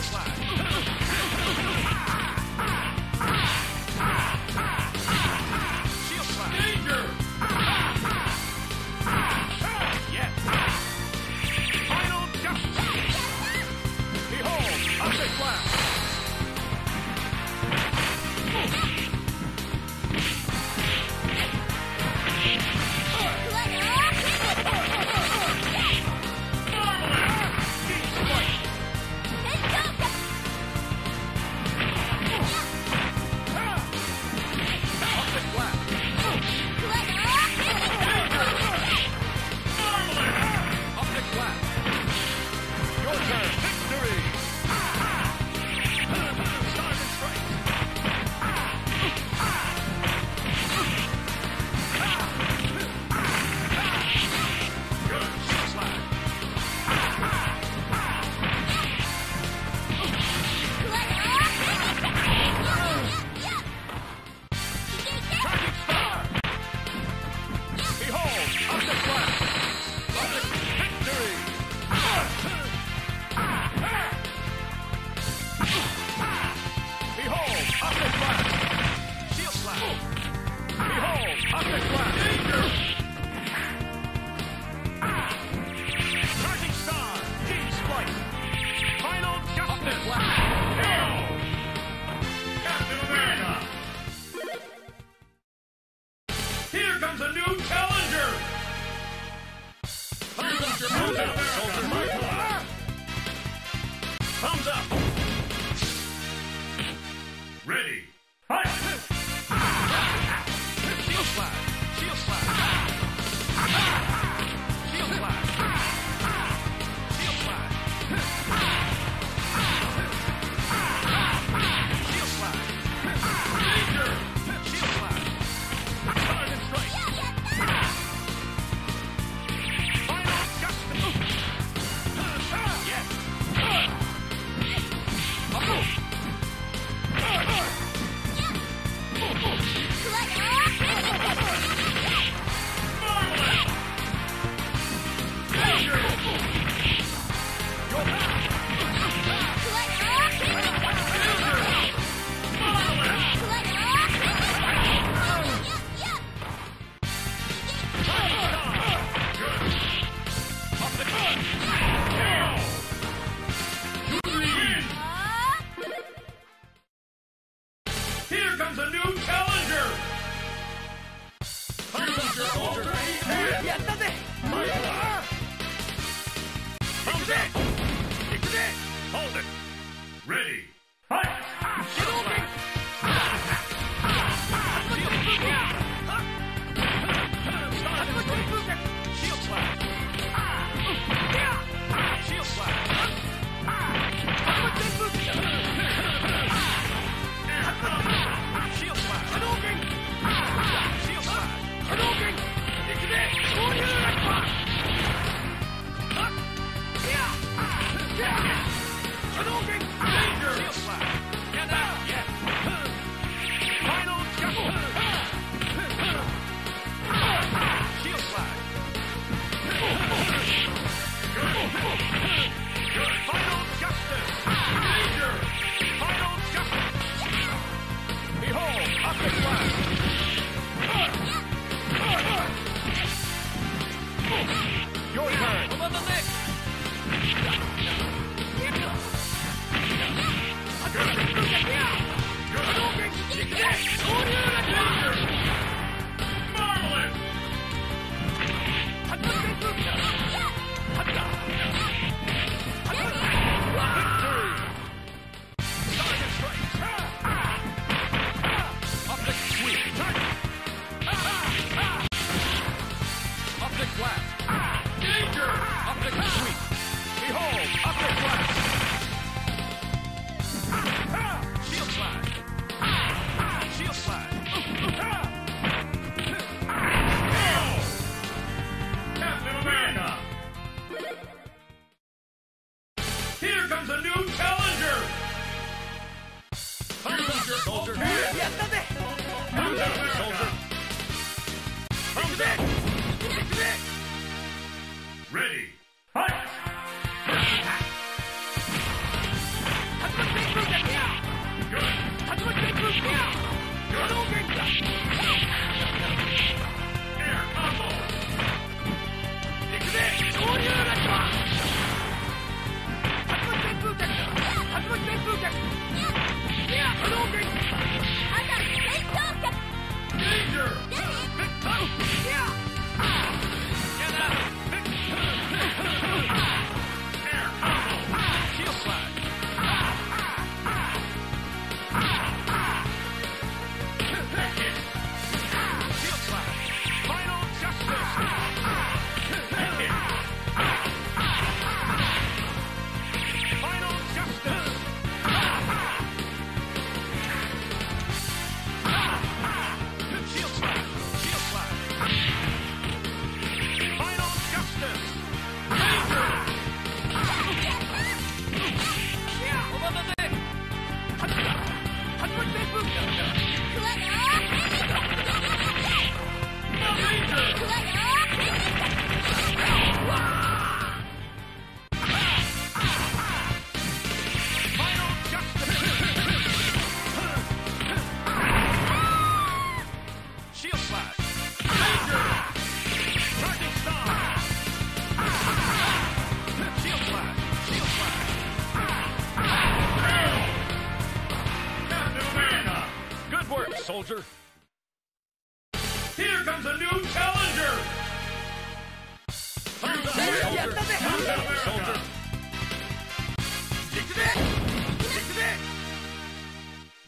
Ready. Fight!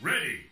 Ready!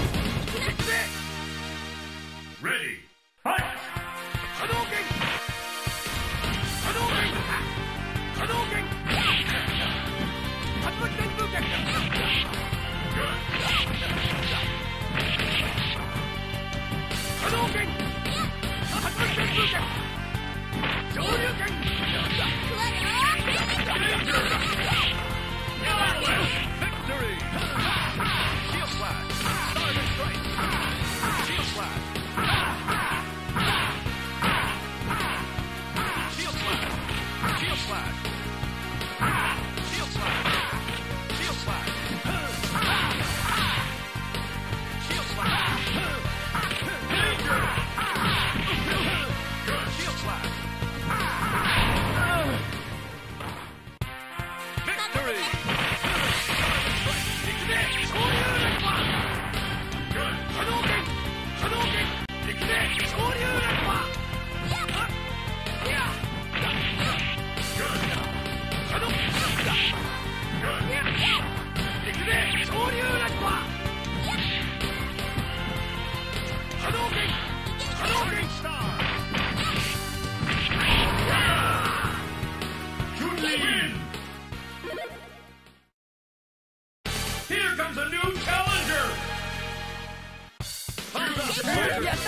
becomes a new challenger!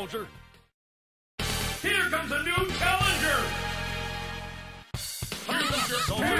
soldier. Here comes a new challenger. Soldier.